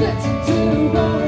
Let's do it.